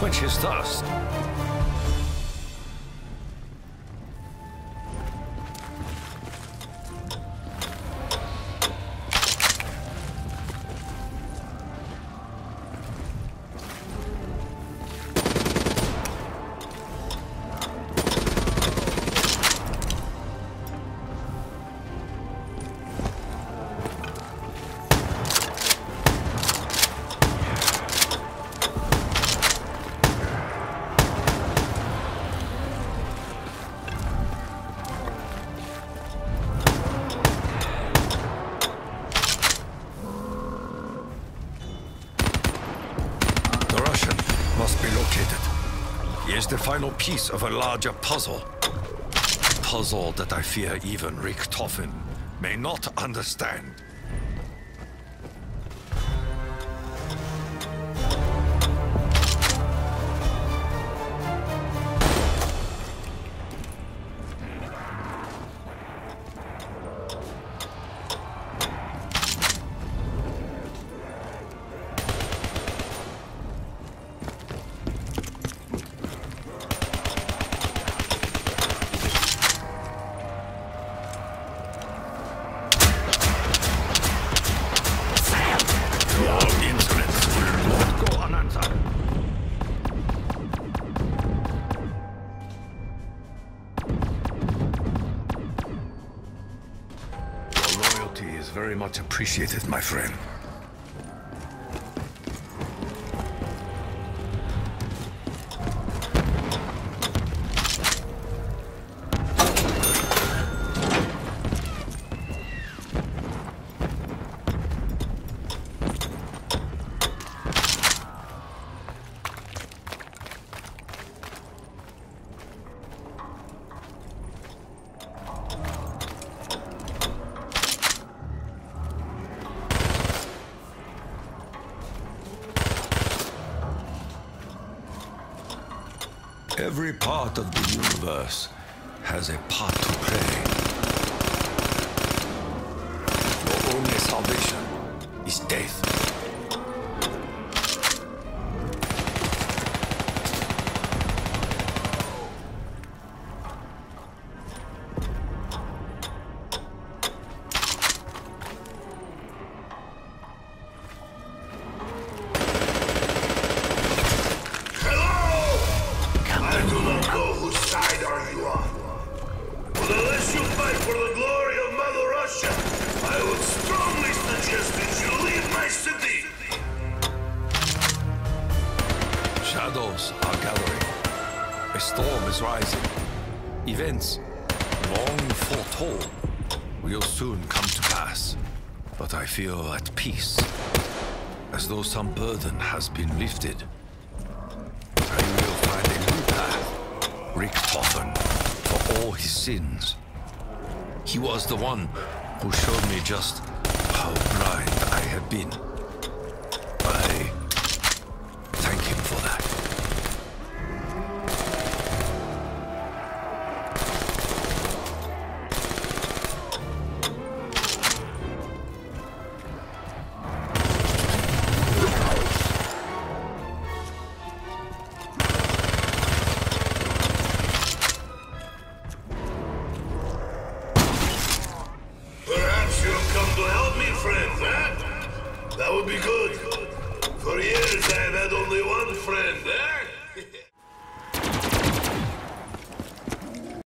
quench his thirst. Is the final piece of a larger puzzle. A puzzle that I fear even Richtofen may not understand. Very much appreciated, my friend. Every part of the universe has a part to play. Your only salvation is death. A storm is rising. Events, long foretold, will soon come to pass. But I feel at peace, as though some burden has been lifted. I will find a new path, Rick Richtofen, for all his sins. He was the one who showed me just how blind I had been. That would be good. For years I have had only one friend, eh?